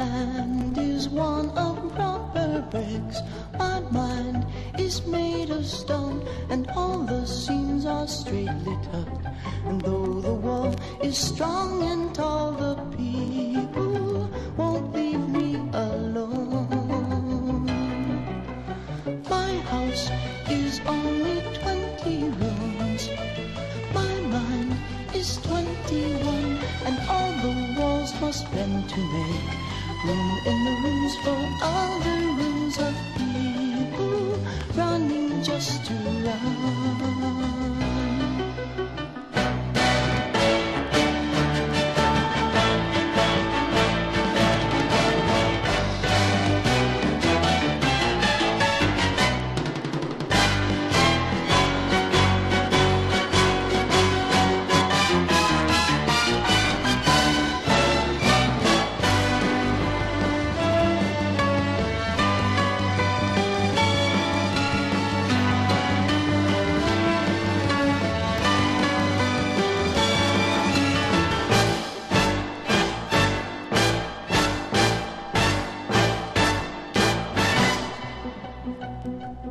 land is one of proper bricks. My mind is made of stone, and all the seams are straightly tucked. And though the wall is strong and tall, the people won't leave me alone. My house is only 20 rooms. My mind is 21, and all the walls must bend to make just to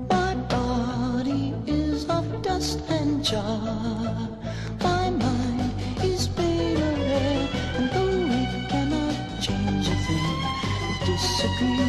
My body is of dust and jar. My mind is made of air, and though it cannot change a thing, disagree.